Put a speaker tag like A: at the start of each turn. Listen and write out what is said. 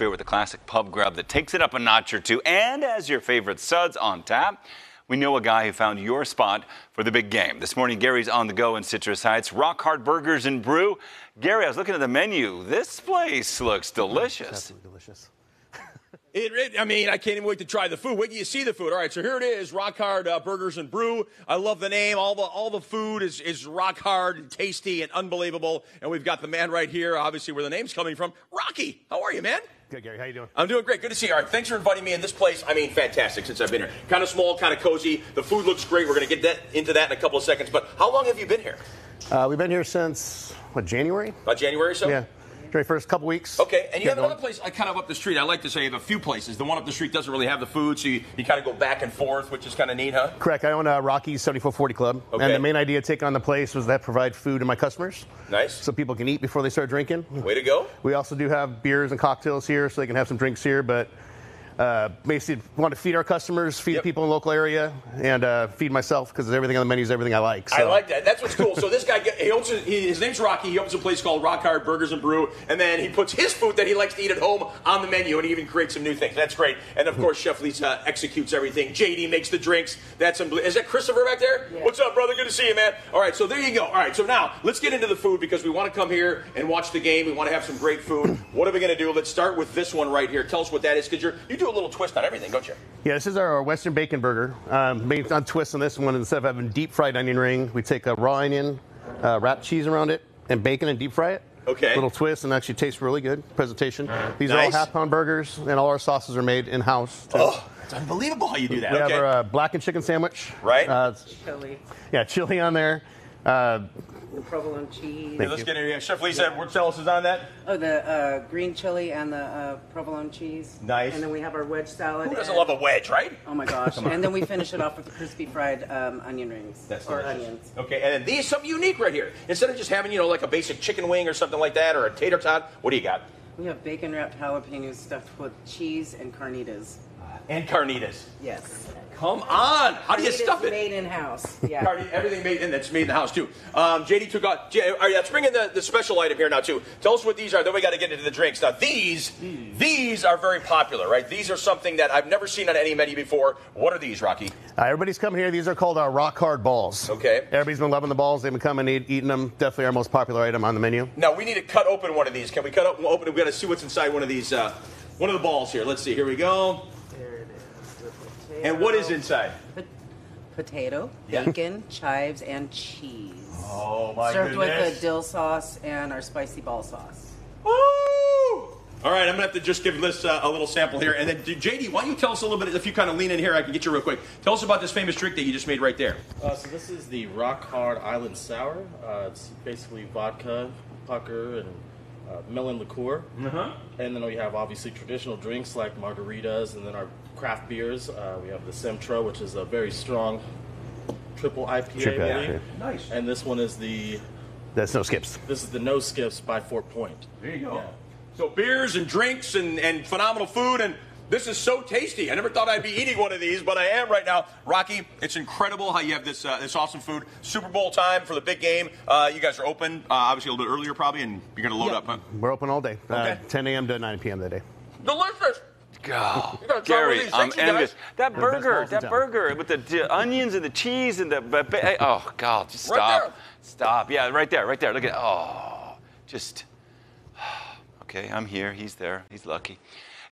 A: favorite, the classic pub grub that takes it up a notch or two. And as your favorite suds on tap, we know a guy who found your spot for the big game. This morning, Gary's on the go in Citrus Heights. Rock Hard Burgers and Brew. Gary, I was looking at the menu. This place looks delicious.
B: Absolutely delicious.
C: It, it- I mean, I can't even wait to try the food. Wait till you see the food. All right, so here it is, Rock Hard uh, Burgers and Brew. I love the name. All the all the food is is rock hard and tasty and unbelievable. And we've got the man right here, obviously where the name's coming from. Rocky, how are you, man?
B: Good, Gary. How you doing?
C: I'm doing great. Good to see you. All right, thanks for inviting me in this place. I mean, fantastic since I've been here. Kind of small, kind of cozy. The food looks great. We're going to get that into that in a couple of seconds. But how long have you been here?
B: Uh, we've been here since what January?
C: About January or so?
B: Yeah, January first couple weeks.
C: Okay, and you have another
B: going.
C: place I kind of up the street. I like to say you have a few places. The one up the street doesn't really have the food, so you, you kind of go back and forth, which is kind of neat, huh?
B: Correct. I own uh, Rocky's 7440 Club,
C: Okay.
B: and the main idea taking on the place was that provide food to my customers,
C: Nice.
B: so people can eat before they start drinking.
C: Way to go.
B: We also do have beers and cocktails here, so they can have some drinks here. But uh, basically, want to feed our customers, feed
C: Yep.
B: people in the local area, and uh, feed myself because everything on the menu is everything I like.
C: I like that. That's what's cool. So this guy, he owns, he, his name's Rocky. He owns a place called Rock Hard Burgers and Brew, and then he puts his food that he likes to eat at home on the menu, and he even creates some new things. That's great. And of course, Chef Lisa executes everything. JD makes the drinks. That's unbelievable. Is that Christopher back there? What's up, brother? Good to see you, man. All right, so there you go. All right, so now let's get into the food because we want to come here and watch the game. We want to have some great food. What are we going to do? Let's start with this one right here. Tell us what that is because you're you do a little twist on everything, don't you?
B: Yeah, this is our Western bacon burger. Um, made on twist on this one. Instead of having deep fried onion ring, we take a raw onion, uh, wrap cheese around it, and bacon and deep fry it.
C: Okay.
B: Little twist and actually tastes really good. Presentation. These are all half pound burgers, and all our sauces are made in house.
C: Oh, it's unbelievable how you do that.
B: We
C: okay.
B: have our uh, blackened chicken sandwich.
C: Right.
B: Uh,
D: chili,
B: yeah, chili on there. Uh,
D: the provolone cheese.
C: Here, let's get in here. Chef Lisa, what else is on that?
D: Oh, the uh, green chili and the uh, provolone cheese.
C: Nice.
D: And then we have our wedge salad.
C: Who doesn't
D: and-
C: love a wedge, right?
D: Oh my gosh! and then we finish it off with the crispy fried um, onion rings That's or onions.
C: Okay, and then these something unique right here. Instead of just having, you know, like a basic chicken wing or something like that, or a tater tot, what do you got?
D: We have bacon wrapped jalapenos stuffed with cheese and carnitas.
C: And carnitas.
D: Yes.
C: Come on! How do you
D: Carnitas
C: stuff it?
D: Made in house. Yeah.
C: Carni- everything made in that's made in the house too. Um, JD took out. J- all right, let's bring in the, the special item here now too. Tell us what these are. Then we got to get into the drinks. Now these, these are very popular, right? These are something that I've never seen on any menu before. What are these, Rocky?
B: uh, everybody's coming here. These are called our rock hard balls.
C: Okay.
B: Everybody's been loving the balls. They've been coming, eat, eating them. Definitely our most popular item on the menu.
C: Now we need to cut open one of these. Can we cut open? Open. We got to see what's inside one of these. Uh, one of the balls here. Let's see. Here we go.
D: There it is. The potato.
C: And what is inside?
D: Po- Potato,
C: Yeah.
D: bacon, chives, and cheese.
C: Oh my
D: Served with a dill sauce and our spicy ball sauce.
C: Woo! All right, I'm gonna have to just give this uh, a little sample here, and then JD, why don't you tell us a little bit? If you kind of lean in here, I can get you real quick. Tell us about this famous drink that you just made right there.
E: Uh, so this is the Rock Hard Island Sour. Uh, it's basically vodka, pucker, and uh, melon liqueur.
C: Uh-huh.
E: And then we have obviously traditional drinks like margaritas, and then our craft beers. Uh, we have the Semtra, which is a very strong triple IPA.
B: Triple
E: I.
B: IPA.
C: Nice.
E: And this one is the
B: That's no skips.
E: this is the No Skips by Fort Point.
C: There you go.
E: Yeah.
C: So beers and drinks and, and phenomenal food, and this is so tasty. I never thought I'd be eating one of these, but I am right now. Rocky, it's incredible how you have this uh, this awesome food. Super Bowl time for the big game. Uh, you guys are open, uh, obviously a little bit earlier probably, and you're gonna load
D: Yeah.
C: up, huh?
B: We're open all day.
C: Okay.
B: Uh, 10 a.m. to 9 p.m. that day.
C: Delicious.
A: God,
C: You gotta try one of
A: Gary. I'm
C: Thanks, you guys.
A: envious. That
B: They're the best
A: burger, that
B: town.
A: burger with the d- onions and the cheese and the. ba- ba- Oh God, just stop,
C: there.
A: stop. Yeah, right there, right there. Look at. Oh, just. Okay, I'm here. He's there. He's lucky.